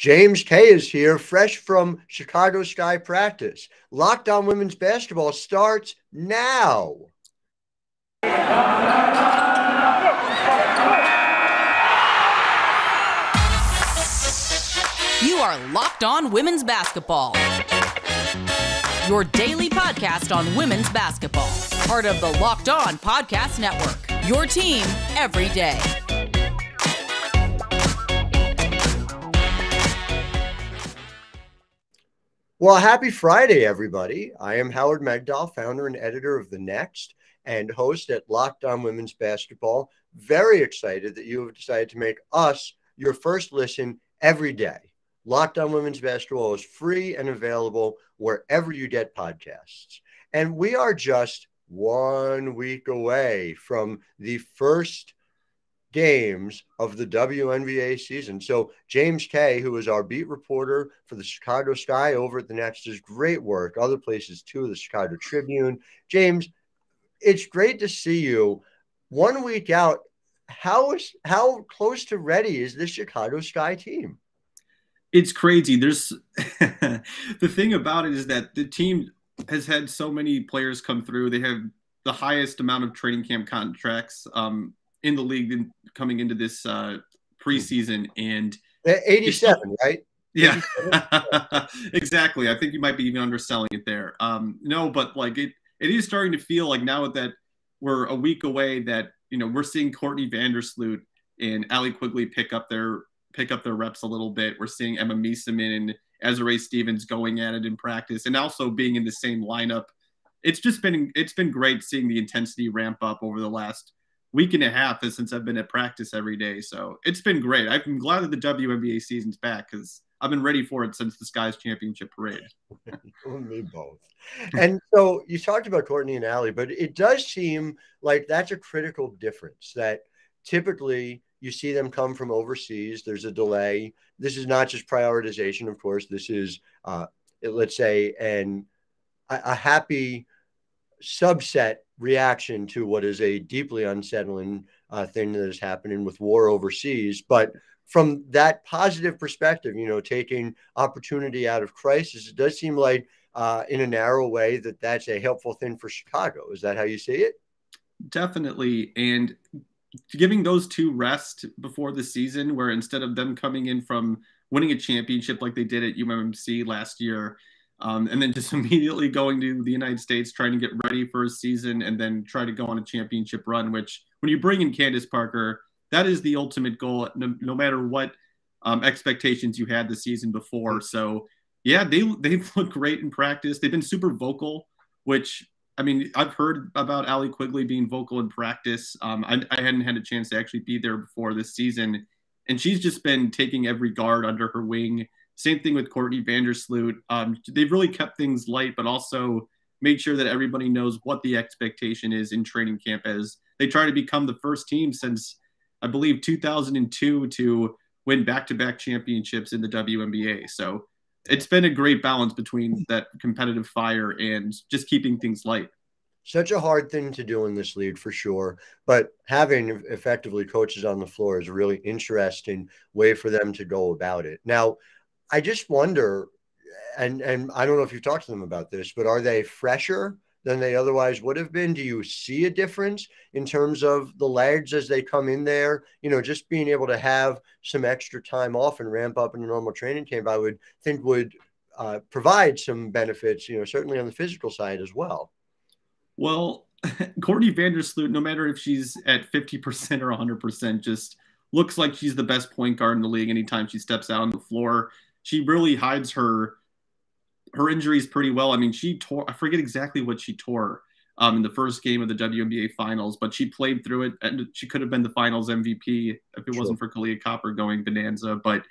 James Kay is here, fresh from Chicago Sky practice. Locked On Women's Basketball starts now. You are Locked On Women's Basketball, your daily podcast on women's basketball, part of the Locked On Podcast Network. Your team every day. Well, happy Friday, everybody. I am Howard Megdal, founder and editor of The Next and host at Locked On Women's Basketball. Very excited that you have decided to make us your first listen every day. Locked On Women's Basketball is free and available wherever you get podcasts. And we are just one week away from the first games of the WNBA season. So James Kay, who is our beat reporter for the Chicago Sky over at the Next, does great work. Other places too, the Chicago Tribune. James, it's great to see you. One week out, how is how close to ready is this Chicago Sky team? It's crazy. There's the thing about it is that the team has had so many players come through. They have the highest amount of training camp contracts. Um, in the league in, coming into this uh, preseason, and 87, right? Yeah, exactly. I think you might be even underselling it there. Um, no, but like it, it is starting to feel like now that we're a week away, that you know we're seeing Courtney Vandersloot and Allie Quigley pick up their pick up their reps a little bit. We're seeing Emma Meesseman and Azurá Stevens going at it in practice, and also being in the same lineup. It's just been it's been great seeing the intensity ramp up over the last week and a half since I've been at practice every day. So it's been great. I'm glad that the WNBA season's back because I've been ready for it since the Skies Championship parade. Me both. And so you talked about Courtney and Allie, but it does seem like that's a critical difference that typically you see them come from overseas. There's a delay. This is not just prioritization, of course. This is, uh, let's say, an a, a happy subset reaction to what is a deeply unsettling uh, thing that is happening with war overseas. But from that positive perspective, you know, taking opportunity out of crisis, it does seem like uh, in a narrow way that that's a helpful thing for Chicago. Is that how you see it? Definitely. And giving those two rest before the season, where instead of them coming in from winning a championship like they did at UMMC last year, um, and then just immediately going to the United States, trying to get ready for a season, and then try to go on a championship run. Which, when you bring in Candace Parker, that is the ultimate goal, no, no matter what um, expectations you had the season before. So, yeah, they they've looked great in practice. They've been super vocal, which I mean, I've heard about Allie Quigley being vocal in practice. Um, I, I hadn't had a chance to actually be there before this season, and she's just been taking every guard under her wing same thing with Courtney Vandersloot. Um, they've really kept things light, but also made sure that everybody knows what the expectation is in training camp as they try to become the first team since I believe 2002 to win back-to-back championships in the WNBA. So it's been a great balance between that competitive fire and just keeping things light. Such a hard thing to do in this league for sure, but having effectively coaches on the floor is a really interesting way for them to go about it. Now, I just wonder, and and I don't know if you've talked to them about this, but are they fresher than they otherwise would have been? Do you see a difference in terms of the legs as they come in there? You know, just being able to have some extra time off and ramp up in a normal training camp, I would think would uh, provide some benefits. You know, certainly on the physical side as well. Well, Courtney Vandersloot, no matter if she's at 50% or 100%, just looks like she's the best point guard in the league anytime she steps out on the floor she really hides her her injuries pretty well. I mean, she tore I forget exactly what she tore um, in the first game of the WNBA finals, but she played through it and she could have been the finals MVP if it sure. wasn't for Kahleah Copper going bonanza. But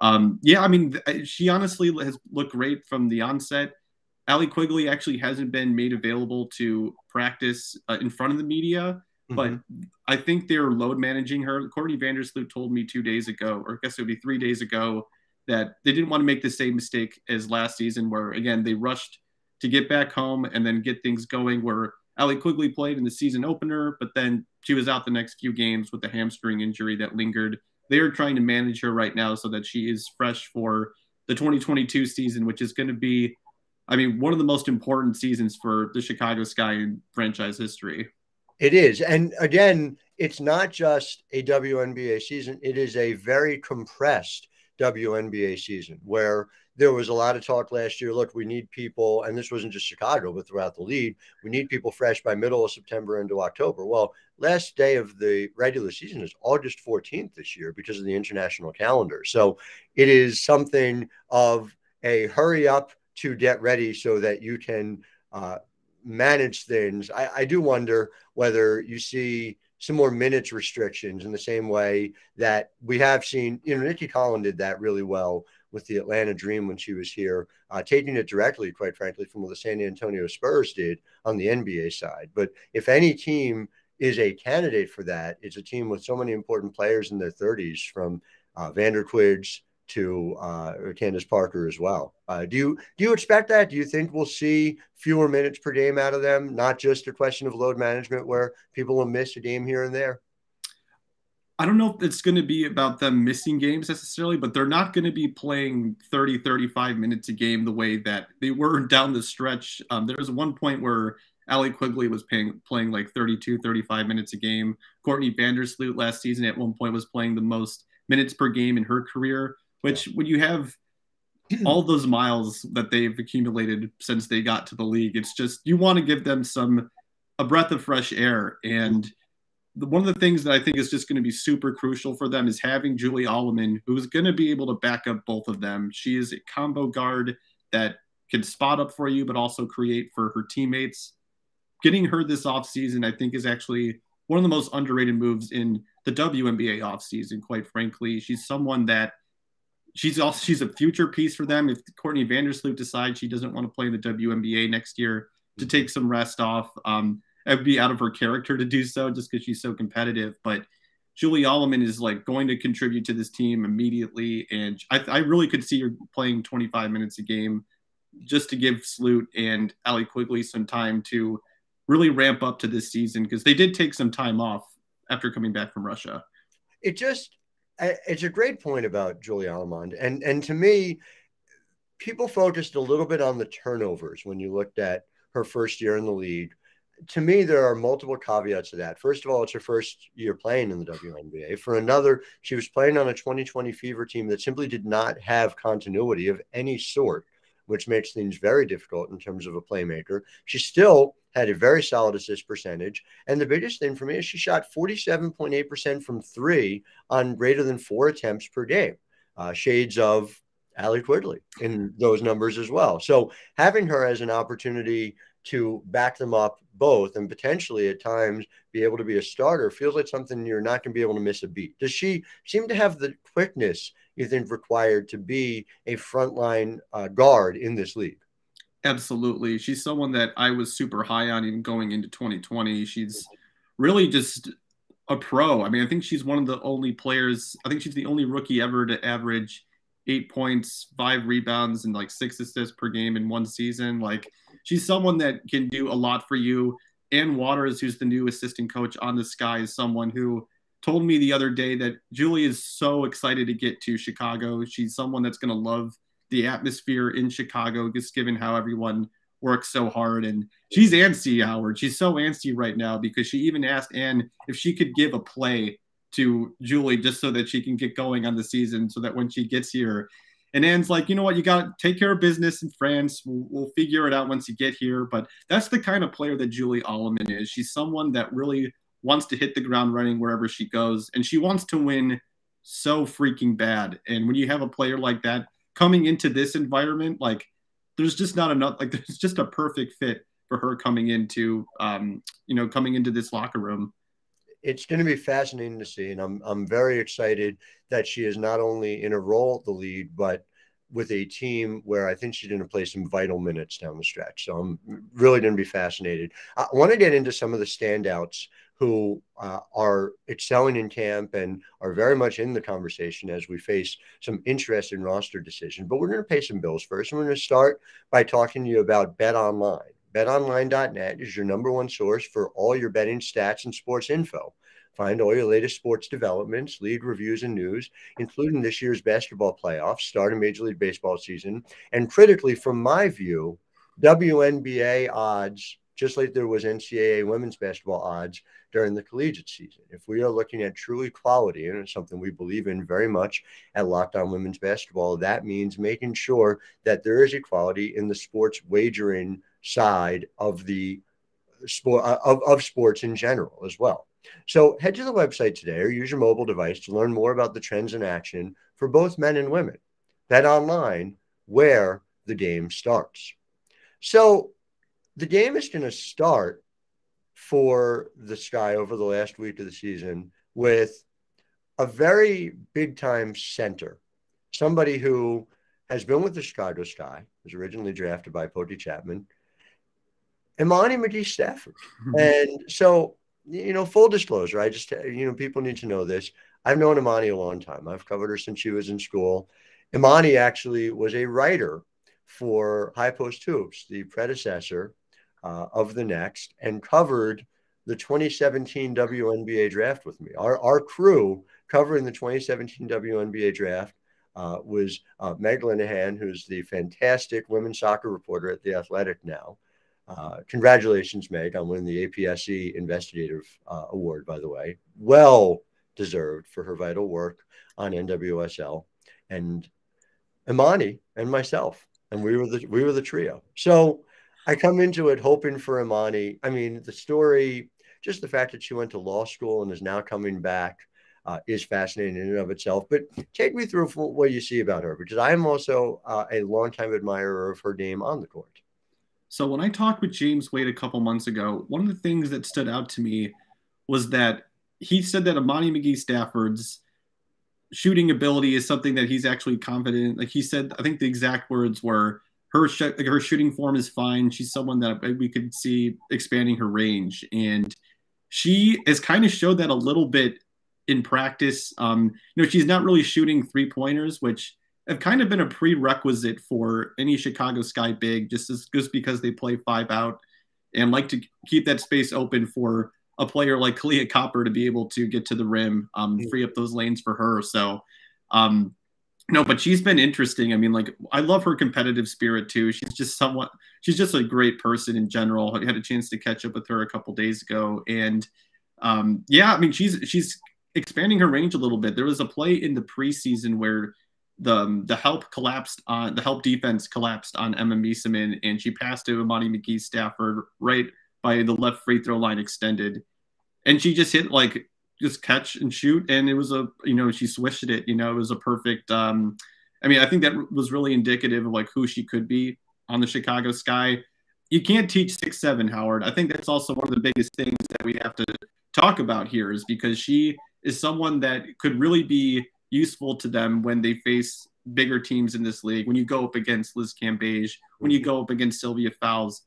um, yeah, I mean, she honestly has looked great from the onset. Allie Quigley actually hasn't been made available to practice uh, in front of the media, mm-hmm. but I think they're load managing her. Courtney Vandersloot told me two days ago, or I guess it would be three days ago, that they didn't want to make the same mistake as last season, where again they rushed to get back home and then get things going. Where Allie Quigley played in the season opener, but then she was out the next few games with a hamstring injury that lingered they are trying to manage her right now so that she is fresh for the 2022 season, which is going to be, I mean, one of the most important seasons for the Chicago Sky in franchise history. It is. And again, it's not just a WNBA season, it is a very compressed WNBA season where there was a lot of talk last year. Look, we need people, and this wasn't just Chicago, but throughout the league, we need people fresh by middle of September into October. Well, last day of the regular season is August 14th this year because of the international calendar. So it is something of a hurry up to get ready so that you can uh, manage things. I, I do wonder whether you see some more minutes restrictions in the same way that we have seen. You know, Nicki Collen did that really well with the Atlanta Dream when she was here, uh, taking it directly, quite frankly, from what the San Antonio Spurs did on the NBA side. But if any team is a candidate for that, it's a team with so many important players in their 30s, from uh, Vander to uh, Candace Parker as well. Uh, do you do you expect that? Do you think we'll see fewer minutes per game out of them? Not just a question of load management where people will miss a game here and there. I don't know if it's going to be about them missing games necessarily, but they're not going to be playing 30, 35 minutes a game the way that they were down the stretch. Um, there was one point where Allie Quigley was paying, playing like 32, 35 minutes a game. Courtney Vandersloot last season at one point was playing the most minutes per game in her career which when you have all those miles that they've accumulated since they got to the league, it's just you want to give them some a breath of fresh air. And the, one of the things that I think is just going to be super crucial for them is having Julie Allemand, who's going to be able to back up both of them. She is a combo guard that can spot up for you, but also create for her teammates. Getting her this offseason, I think, is actually one of the most underrated moves in the WNBA offseason, quite frankly. She's someone that she's also she's a future piece for them. If Courtney Vandersloot decides she doesn't want to play in the WNBA next year to take some rest off, um, it would be out of her character to do so just because she's so competitive. But Julie Allemand is like going to contribute to this team immediately, and I, I really could see her playing 25 minutes a game just to give Sloot and Allie Quigley some time to really ramp up to this season because they did take some time off after coming back from Russia. It just it's a great point about Julie Allemand. And and to me, people focused a little bit on the turnovers when you looked at her first year in the league. To me, there are multiple caveats to that. First of all, it's her first year playing in the WNBA. For another, she was playing on a 2020 Fever team that simply did not have continuity of any sort which makes things very difficult in terms of a playmaker. She still had a very solid assist percentage. And the biggest thing for me is she shot 47.8% from three on greater than four attempts per game. Uh, shades of Allie Quigley in those numbers as well. So having her as an opportunity to back them up both and potentially at times be able to be a starter feels like something you're not going to be able to miss a beat. Does she seem to have the quickness think required to be a frontline uh, guard in this league? Absolutely. She's someone that I was super high on even going into 2020. She's really just a pro. I mean, I think she's one of the only players, I think she's the only rookie ever to average eight points, five rebounds, and like six assists per game in one season. Like, she's someone that can do a lot for you. Ann Wauters, who's the new assistant coach on the Sky, is someone who told me the other day that Julie is so excited to get to Chicago. She's someone that's going to love the atmosphere in Chicago, just given how everyone works so hard. And she's antsy, Howard. She's so antsy right now because she even asked Ann if she could give a play to Julie just so that she can get going on the season so that when she gets here, and Ann's like, you know what, you got to take care of business in France. We'll, we'll, figure it out once you get here. But that's the kind of player that Julie Allemand is. She's someone that really wants to hit the ground running wherever she goes, and she wants to win so freaking bad. And when you have a player like that coming into this environment, like there's just not enough. Like there's just a perfect fit for her coming into, um, you know, coming into this locker room. It's going to be fascinating to see, and I'm I'm very excited that she is not only in a role at the lead, but with a team where I think she's going to play some vital minutes down the stretch. So I'm really going to be fascinated. I want to get into some of the standouts who uh, are excelling in camp and are very much in the conversation as we face some interesting roster decisions. But we're going to pay some bills first. And we're going to start by talking to you about Bet Online. BetOnline.net is your number one source for all your betting stats and sports info. Find all your latest sports developments, league reviews, and news, including this year's basketball playoffs, start of Major League Baseball season, and critically, from my view, WNBA odds, just like there was NCAA women's basketball odds during the collegiate season. If we are looking at true equality, and it's something we believe in very much at Locked On Women's Basketball, that means making sure that there is equality in the sports wagering side of the sport uh, of, of sports in general as well. So head to the website today or use your mobile device to learn more about the trends in action for both men and women. Bet online where the game starts. So the game is going to start for the Sky over the last week of the season with a very big time center, somebody who has been with the Chicago Sky, was originally drafted by Pokey Chapman, Imani McGee Stafford. and so, you know, full disclosure, I just, you know, people need to know this. I've known Imani a long time. I've covered her since she was in school. Imani actually was a writer for High Post Hoops, the predecessor uh, of the next and covered the 2017 WNBA draft with me. Our, our crew covering the 2017 WNBA draft uh, was uh, Meg Linehan, who's the fantastic women's soccer reporter at The Athletic now. Uh, congratulations, Meg, on winning the APSE Investigative uh, Award, by the way. Well deserved for her vital work on NWSL. And Imani and myself. And we were the we were the trio. So I come into it hoping for Imani. I mean, the story, just the fact that she went to law school and is now coming back uh, is fascinating in and of itself. But take me through what you see about her, because I am also uh, a longtime admirer of her game on the court. So when I talked with James Wade a couple months ago, one of the things that stood out to me was that he said that Imani McGee Stafford's shooting ability is something that he's actually confident. Like he said, I think the exact words were her sh- her shooting form is fine. She's someone that we could see expanding her range, and she has kind of showed that a little bit in practice. Um, you know, she's not really shooting three pointers, which have kind of been a prerequisite for any Chicago Sky big, just as, just because they play five out and like to keep that space open for a player like Kahleah Copper to be able to get to the rim, um, mm. free up those lanes for her. So, um, no, but she's been interesting. I mean, like I love her competitive spirit too. She's just somewhat she's just a great person in general. I had a chance to catch up with her a couple days ago. And um, yeah, I mean she's she's expanding her range a little bit. There was a play in the preseason where the um, the help collapsed on the help defense collapsed on Emma Meesseman and she passed to Imani McGee Stafford right by the left free throw line extended. And she just hit like just catch and shoot. And it was a, you know, she swished it, you know, it was a perfect, um, I mean, I think that was really indicative of like who she could be on the Chicago Sky. You can't teach six seven, Howard. I think that's also one of the biggest things that we have to talk about here is because she is someone that could really be useful to them when they face bigger teams in this league. When you go up against Liz Cambage, when you go up against Sylvia Fowles,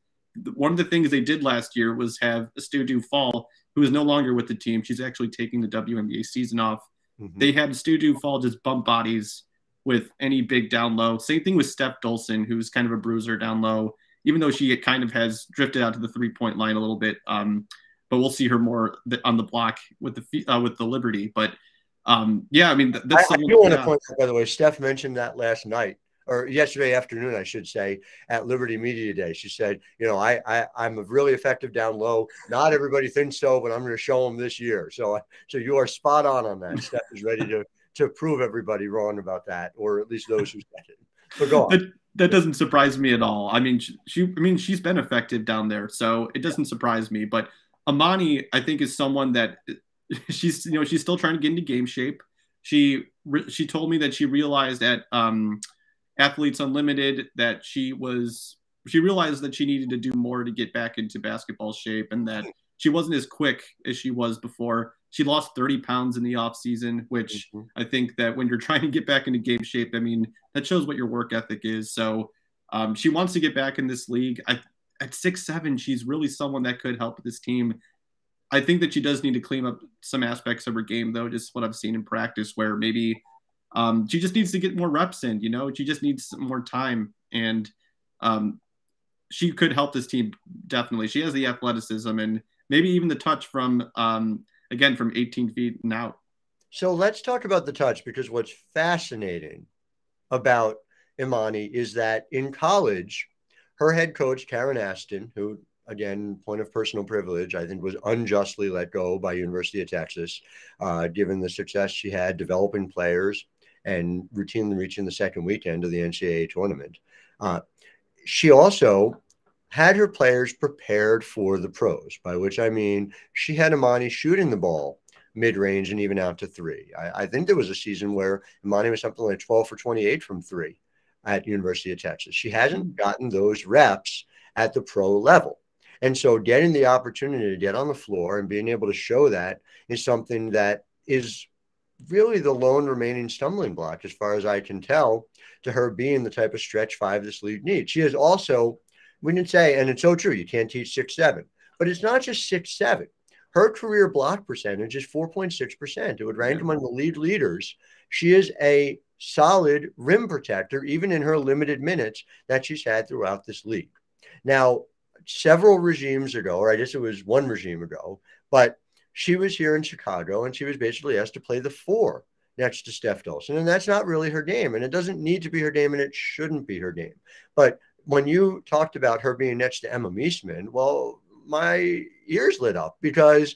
one of the things they did last year was have Studio Fall who is no longer with the team. She's actually taking the WNBA season off. Mm-hmm. They had Studio Fall just bump bodies with any big down low. Same thing with Steph Dolson, who's kind of a bruiser down low, even though she kind of has drifted out to the three point line a little bit. Um, but we'll see her more on the block with the uh, with the Liberty. But um, yeah, I mean that's. I, I do want to point out, by the way, Steph mentioned that last night or yesterday afternoon, I should say, at Liberty Media Day. She said, you know, I, I I'm really effective down low. Not everybody thinks so, but I'm going to show them this year. So so you are spot on on that. Steph is ready to to prove everybody wrong about that, or at least those who said it. But go on. That, that doesn't surprise me at all. I mean, she, she I mean, she's been effective down there, so it doesn't surprise me. But Imani, I think, is someone that she's you know she's still trying to get into game shape. She she told me that she realized at um, Athletes Unlimited that she was she realized that she needed to do more to get back into basketball shape and that she wasn't as quick as she was before. She lost 30 pounds in the off season, which mm-hmm. I think that when you're trying to get back into game shape, I mean, that shows what your work ethic is. So um, she wants to get back in this league. I, at six seven, she's really someone that could help this team. I think that she does need to clean up some aspects of her game, though, just what I've seen in practice, where maybe um, she just needs to get more reps in. You know, she just needs more time, and um, she could help this team definitely. She has the athleticism and maybe even the touch from um, again from 18 feet and out. So let's talk about the touch because what's fascinating about Imani is that in college, her head coach, Karen Aston, who again, point of personal privilege, I think was unjustly let go by University of Texas, uh, given the success she had developing players and routinely reaching the second weekend of the NCAA tournament. Uh, she also had her players prepared for the pros, by which I mean she had Imani shooting the ball mid range and even out to three. I, I, think there was a season where Imani was something like 12 for 28 from three at University of Texas. She hasn't gotten those reps at the pro level. And so getting the opportunity to get on the floor and being able to show that is something that is really the lone remaining stumbling block, as far as I can tell, to her being the type of stretch five this league needs. She is also, we didn't say, and it's so true, you can't teach six seven, but it's not just six seven. Her career block percentage is 4.6%. It would rank among the lead leaders. She is a solid rim protector, even in her limited minutes that she's had throughout this league. Now, several regimes ago, or I guess it was one regime ago, but she was here in Chicago and she was basically asked to play the four next to Steph Dolson. And that's not really her game. And it doesn't need to be her game and it shouldn't be her game. But when you talked about her being next to Emma Meesseman, well, my ears lit up because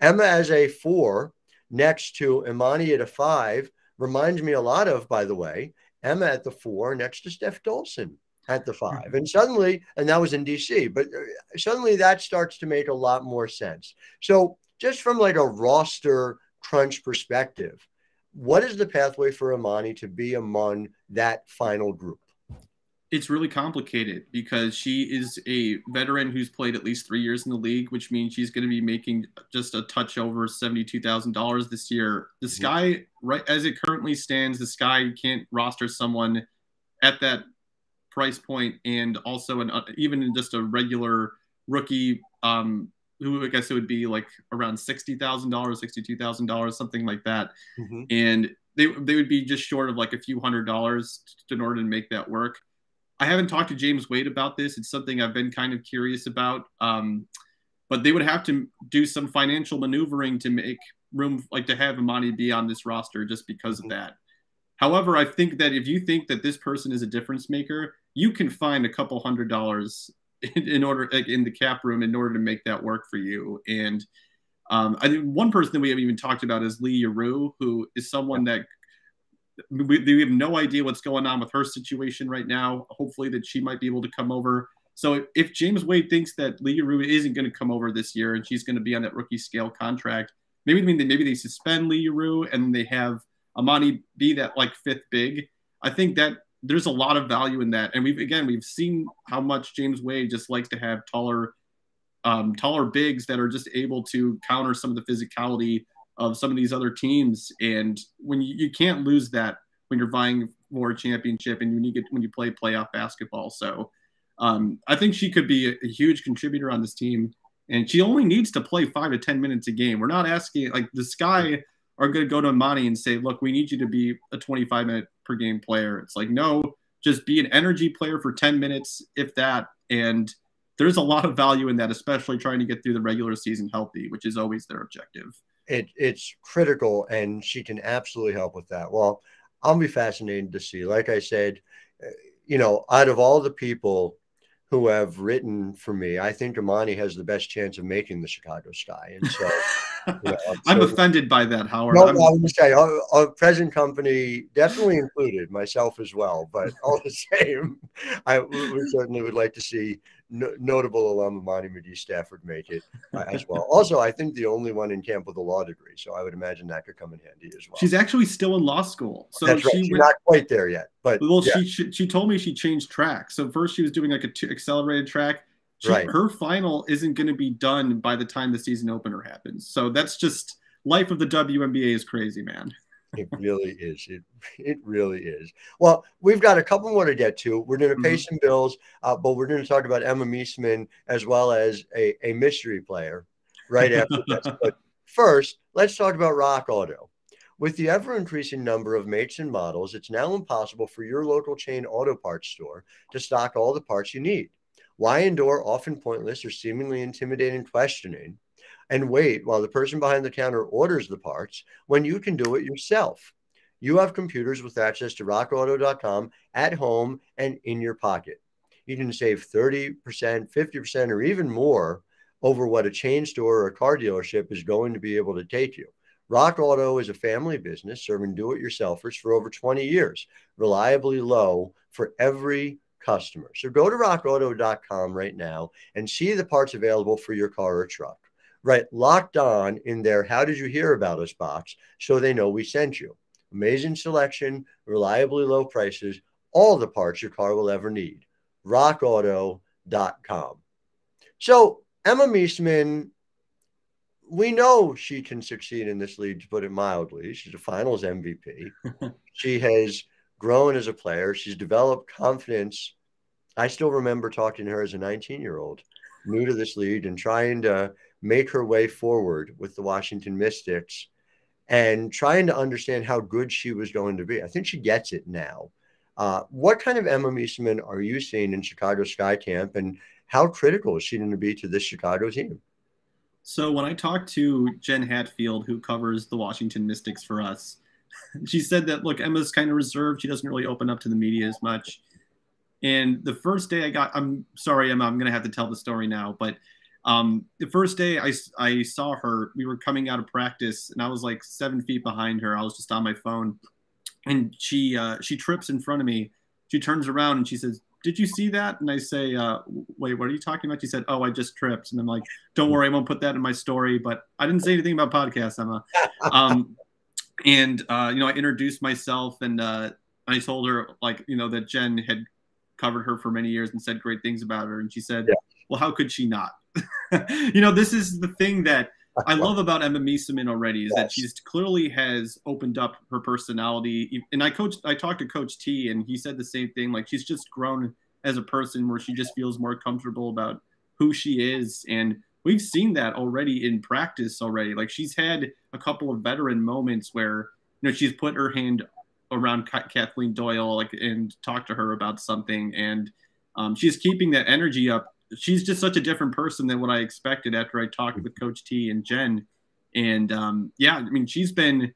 Emma as a four next to Imani at a five reminds me a lot of, by the way, Emma at the four next to Steph Dolson at the five. Mm-hmm. And suddenly, and that was in DC, but uh, suddenly that starts to make a lot more sense. So, just from like a roster crunch perspective, what is the pathway for Imani to be among that final group? It's really complicated because she is a veteran who's played at least three years in the league, which means she's going to be making just a touch over seventy-two thousand dollars this year. The mm-hmm. Sky, right as it currently stands, the Sky can't roster someone at that price point and also an uh, even in just a regular rookie um who I guess it would be like around sixty thousand dollars, sixty-two thousand dollars, something like that, mm-hmm. and they they would be just short of like a few hundred dollars in order to make that work. I haven't talked to James Wade about this. It's something I've been kind of curious about, um, but they would have to do some financial maneuvering to make room, like to have Imani be on this roster, just because mm-hmm. of that. However, I think that if you think that this person is a difference maker, you can find a couple hundred dollars in, in order in the cap room in order to make that work for you. And um, I think one person that we haven't even talked about is Li Yueru, who is someone that we, we, have no idea what's going on with her situation right now. Hopefully, that she might be able to come over. So, if James Wade thinks that Li Yueru isn't going to come over this year and she's going to be on that rookie scale contract, maybe they maybe they suspend Li Yueru and they have Imani be that like fifth big. I think that there's a lot of value in that. And we've again we've seen how much James Wade just likes to have taller um, taller bigs that are just able to counter some of the physicality of some of these other teams. And when you, you can't lose that when you're vying for a championship and when you get when you play playoff basketball. So um, I think she could be a, a, huge contributor on this team. And she only needs to play five to ten minutes a game. We're not asking like the sky are going to go to Imani and say, look, we need you to be a 25 minute per game player. It's like, no, just be an energy player for 10 minutes, if that. And there's a lot of value in that, especially trying to get through the regular season healthy, which is always their objective. It, it's critical, and she can absolutely help with that. Well, I'll be fascinated to see. Like I said, uh, you know, out of all the people who have written for me, I think Imani has the best chance of making the Chicago Sky. And so I'm offended by that, Howard. No, I'm, I was say our, our, present company definitely included myself as well, but all the same, I we certainly would like to see no, notable alum Imani Madi-Stafford make it uh, as well. Also, I think the only one in camp with a law degree, so I would imagine that could come in handy as well. She's actually still in law school, so That's right. she she's went, not quite there yet. But well, yeah. she, she, she told me she changed track. So first she was doing like a t- accelerated track she, right. Her final isn't going to be done by the time the season opener happens. So that's just life of the WNBA is crazy, man. it really is. It it really is. Well, we've got a couple more to get to. We're going to pay mm-hmm. some bills, uh, but we're going to talk about Emma Meesseman as well as a, a mystery player right after this. But first, let's talk about Rock Auto. With the ever increasing number of makes and models, it's now impossible for your local chain auto parts store to stock all the parts you need. Why endure often pointless or seemingly intimidating questioning and wait while the person behind the counter orders the parts when you can do it yourself. You have computers with access to rockauto.com at home and in your pocket. You can save 30%, 50%, or even more over what a chain store or a car dealership is going to be able to take you. Rock Auto is a family business serving do it yourselfers for over 20 years, reliably low for every customer. So go to rockauto.com right now and see the parts available for your car or truck. Right, locked on in their How Did You Hear About Us box so they know we sent you. Amazing selection, reliably low prices, all the parts your car will ever need. RockAuto.com. So, Emma Meesseman, we know she can succeed in this league, to put it mildly. She's a finals MVP. she has grown as a player, she's developed confidence. I still remember talking to her as a 19 year old, new to this league, and trying to make her way forward with the Washington Mystics and trying to understand how good she was going to be. I think she gets it now. Uh, what kind of Emma Meesseman are you seeing in Chicago Sky Camp, and how critical is she going to be to this Chicago team? So when I talked to Jen Hatfield, who covers the Washington Mystics for us, she said that look, Emma's kind of reserved. She doesn't really open up to the media as much. And the first day I got, I'm sorry, Emma, I'm going to have to tell the story now, but um, the first day I, I saw her, we were coming out of practice and I was like seven feet behind her. I was just on my phone and she, uh, she trips in front of me. She turns around and she says, did you see that? And I say, uh, wait, what are you talking about? She said, oh, I just tripped. And I'm like, don't worry, I won't put that in my story, but I didn't say anything about podcasts, Emma. Um, and, uh, you know, I introduced myself and, uh, I told her like, you know, that Jen had covered her for many years and said great things about her. And she said, yeah. well, how could she not? you know, this is the thing that I love about Emma Meesseman already is yes. that she's clearly has opened up her personality. And I coach, I talked to Coach T, and he said the same thing. Like she's just grown as a person, where she just feels more comfortable about who she is, and we've seen that already in practice already. Like she's had a couple of veteran moments where you know she's put her hand around Kathleen Doyle, like and talked to her about something, and um, she's keeping that energy up she's just such a different person than what I expected after I talked with Coach T and Jen. And um, yeah, I mean, she's been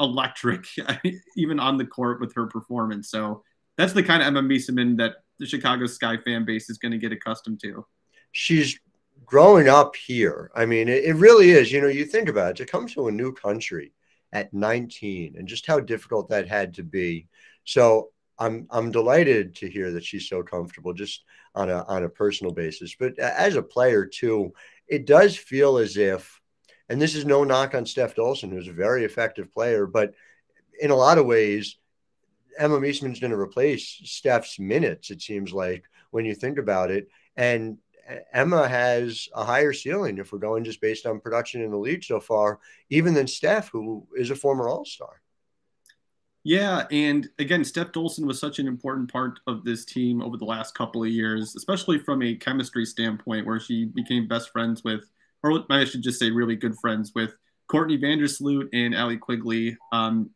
electric even on the court with her performance. So that's the kind of Emma Meesseman that the Chicago Sky fan base is going to get accustomed to. She's growing up here. I mean, it, it really is. You know, you think about it, to come to a new country at 19 and just how difficult that had to be. So I'm I'm delighted to hear that she's so comfortable just on a on a personal basis. But as a player too, it does feel as if, and this is no knock on Steph Dolson, who's a very effective player, but in a lot of ways, Emma Meesseman's going to replace Steph's minutes. It seems like when you think about it, and Emma has a higher ceiling if we're going just based on production in the league so far, even than Steph, who is a former All Star. Yeah, and again, Steph Dolson was such an important part of this team over the last couple of years, especially from a chemistry standpoint, where she became best friends with, or I should just say, really good friends with Courtney Vandersloot and Allie Quigley. Um,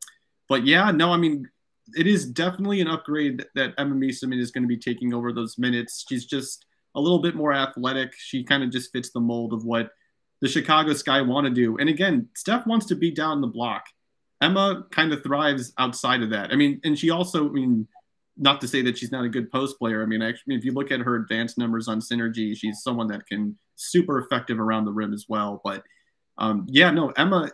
but yeah, no, I mean, it is definitely an upgrade that Emma Meesseman is going to be taking over those minutes. She's just a little bit more athletic. She kind of just fits the mold of what the Chicago Sky want to do. And again, Steph wants to be down the block. Emma kind of thrives outside of that. I mean, and she also, I mean, not to say that she's not a good post player. I mean, actually, if you look at her advanced numbers on synergy, she's someone that can super effective around the rim as well. But um, yeah, no, Emma,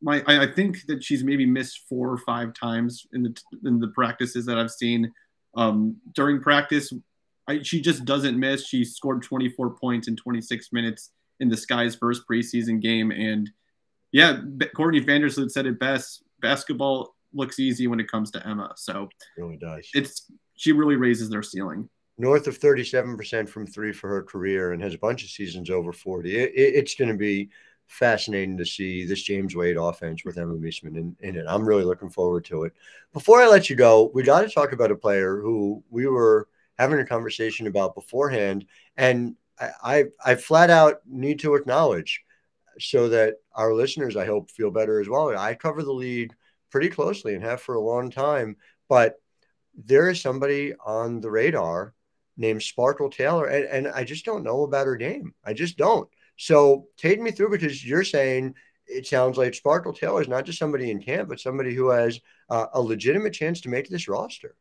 my I, think that she's maybe missed four or five times in the in the practices that I've seen um, during practice. I, she just doesn't miss. She scored 24 points in 26 minutes in the Sky's first preseason game, and yeah, Courtney Vandersloot said it best. Basketball looks easy when it comes to Emma. So it really does. It's she really raises their ceiling. North of 37% from three for her career and has a bunch of seasons over 40. It, it, it's going to be fascinating to see this James Wade offense with Emma Meesseman in, in, it. I'm really looking forward to it. Before I let you go, we got to talk about a player who we were having a conversation about beforehand, and I, I, I flat out need to acknowledge so that our listeners, I hope, feel better as well. I cover the league pretty closely and have for a long time, but there is somebody on the radar named Sparkle Taylor, and, and I just don't know about her game. I just don't. So take me through because you're saying it sounds like Sparkle Taylor is not just somebody in camp, but somebody who has uh, a legitimate chance to make this roster.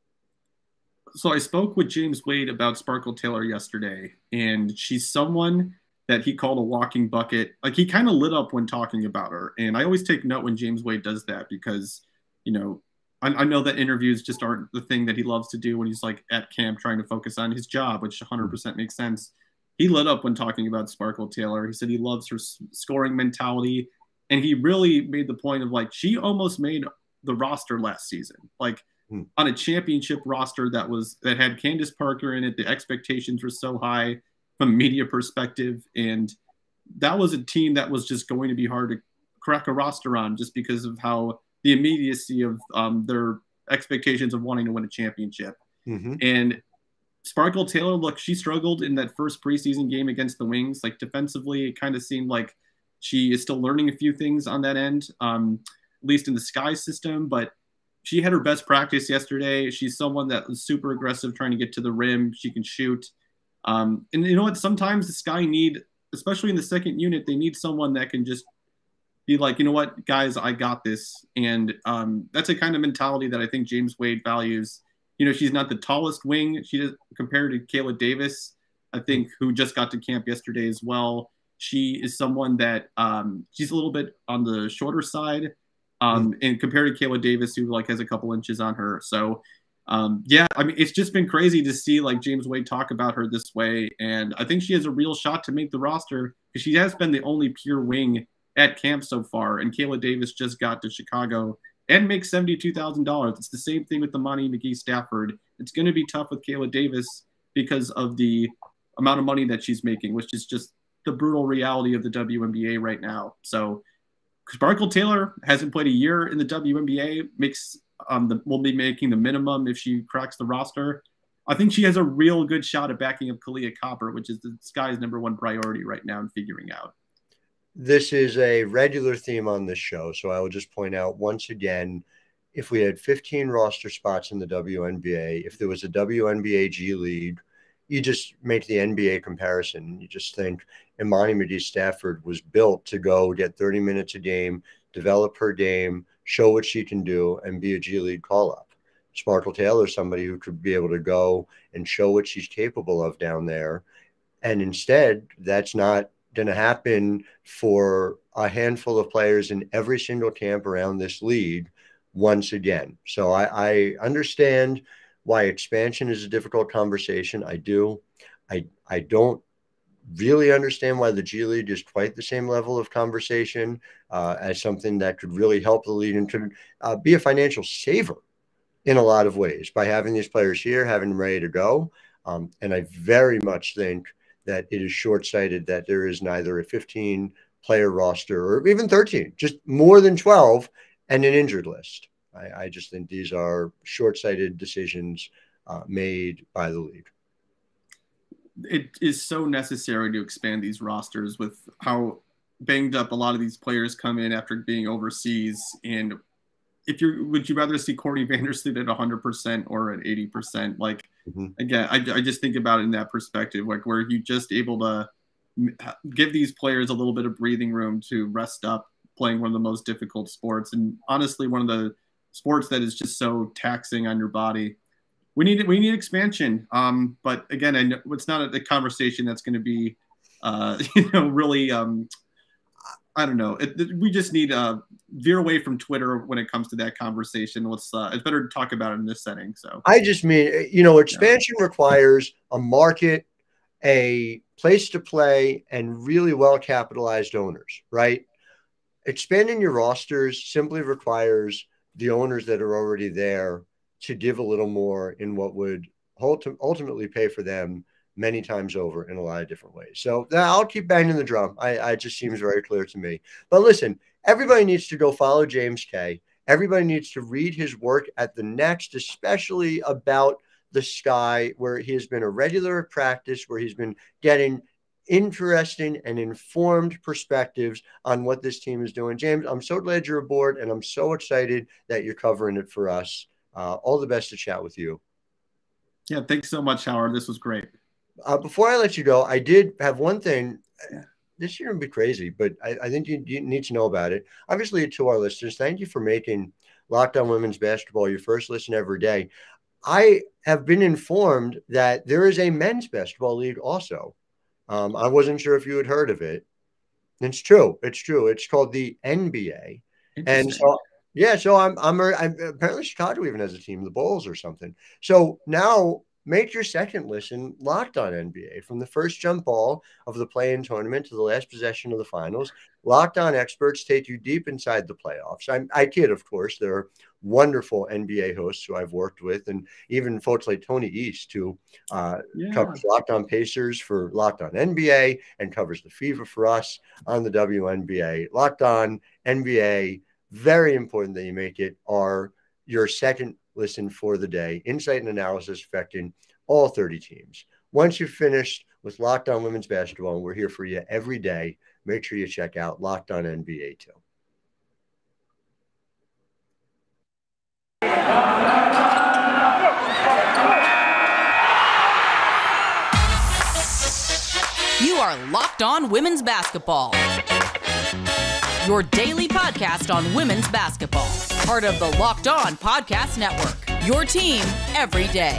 So I spoke with James Wade about Sparkle Taylor yesterday, and she's someone that he called a walking bucket. Like he kind of lit up when talking about her. And I always take note when James Wade does that because, you know, I, I, know that interviews just aren't the thing that he loves to do when he's like at camp trying to focus on his job, which 100% makes sense. He lit up when talking about Sparkle Taylor. He said he loves her scoring mentality. And he really made the point of like, she almost made the roster last season. Like, hmm. on a championship roster that was that had Candace Parker in it, the expectations were so high from a media perspective. And that was a team that was just going to be hard to crack a roster on just because of how the immediacy of um, their expectations of wanting to win a championship. Mm-hmm. And Sparkle Taylor, look, she struggled in that first preseason game against the Wings. Like defensively, it kind of seemed like she is still learning a few things on that end, um, at least in the Sky system. But she had her best practice yesterday. She's someone that was super aggressive, trying to get to the rim. She can shoot. Um, and you know what? Sometimes the Sky need, especially in the second unit, they need someone that can just be like, you know what, guys, I got this. And um, that's a kind of mentality that I think James Wade values. You know, she's not the tallest wing. She does, compared to Kaela Davis, I think, who just got to camp yesterday as well. She is someone that um, she's a little bit on the shorter side, um, and compared to Kaela Davis, who like has a couple inches on her. So um, yeah, I mean, it's just been crazy to see like James Wade talk about her this way, and I think she has a real shot to make the roster because she has been the only pure wing at camp so far. And Kaela Davis just got to Chicago and makes seventy-two thousand dollars. It's the same thing with the Monty McGee Stafford. It's going to be tough with Kaela Davis because of the amount of money that she's making, which is just the brutal reality of the WNBA right now. So Sparkle Taylor hasn't played a year in the WNBA, makes um, the, will be making the minimum if she cracks the roster. I think she has a real good shot at backing up Kahleah Copper, which is the Sky's number one priority right now in figuring out. This is a regular theme on this show, so I will just point out once again if we had 15 roster spots in the WNBA, if there was a WNBA G League, you just make the NBA comparison. You just think Imani McGee Stafford was built to go get 30 minutes a game, develop her game, show what she can do, and be a G League call up. Sparkle Taylor somebody who could be able to go and show what she's capable of down there. And instead, that's not going to happen for a handful of players in every single camp around this league once again. So I, I understand why expansion is a difficult conversation. I do. I I don't really understand why the G League is quite the same level of conversation uh, as something that could really help the league and could uh, be a financial saver in a lot of ways by having these players here, having them ready to go. Um, and I very much think that it is short sighted that there is neither a 15 player roster or even 13, just more than 12 and an injured list. I, I just think these are short sighted decisions uh, made by the league it is so necessary to expand these rosters with how banged up a lot of these players come in after being overseas. And if you're, would you rather see Courtney Vandersloot at 100% or at 80%? Like, mm-hmm. again, I, I just think about it in that perspective, like where you just able to give these players a little bit of breathing room to rest up playing one of the most difficult sports. And honestly, one of the sports that is just so taxing on your body we need we need expansion. Um, but again, I know it's not a, a conversation that's going to be, uh, you know, really. Um, I don't know. It, it, we just need to uh, veer away from Twitter when it comes to that conversation. Let's. Uh, it's better to talk about it in this setting. So I just mean, you know, expansion yeah. requires a market, a place to play, and really well capitalized owners. Right. Expanding your rosters simply requires the owners that are already there to give a little more in what would ultimately pay for them many times over in a lot of different ways. So I'll keep banging the drum. I, I just seems very clear to me. But listen, everybody needs to go follow James Kay. Everybody needs to read his work at the next, especially about the sky, where he has been a regular practice, where he's been getting interesting and informed perspectives on what this team is doing. James, I'm so glad you're aboard, and I'm so excited that you're covering it for us. Uh, all the best to chat with you. Yeah, thanks so much, Howard. This was great. Uh, before I let you go, I did have one thing. this year would be crazy, but I, I think you, you, need to know about it. Obviously, to our listeners, thank you for making Locked On Women's Basketball your first listen every day. I have been informed that there is a men's basketball league also. Um, I wasn't sure if you had heard of it. It's true. It's true. It's called the NBA. And so, yeah, so I'm, I'm, I'm apparently Chicago even has a team, the Bulls or something. So now Make your second listen locked on NBA from the first jump ball of the play in tournament to the last possession of the finals. Locked on experts take you deep inside the playoffs. I'm, I kid, of course. There are wonderful NBA hosts who I've worked with, and even folks like Tony East, who uh, yeah. covers Locked on Pacers for Locked on NBA and covers the Fever for us on the WNBA. Locked on NBA, very important that you make it our your second listen for the day, insight and analysis affecting all 30 teams. Once you've finished with Locked On Women's Basketball, and we're here for you every day, make sure you check out Locked On NBA too. You are Locked On Women's Basketball, your daily podcast on women's basketball part of the Locked On Podcast Network. Your team every day.